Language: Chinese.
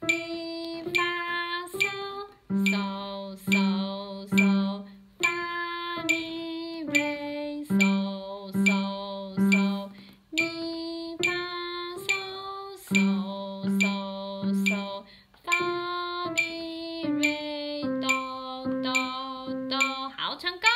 咪发嗦嗦嗦嗦发咪瑞嗦嗦嗦咪发嗦嗦嗦嗦发咪瑞哆哆哆好唱歌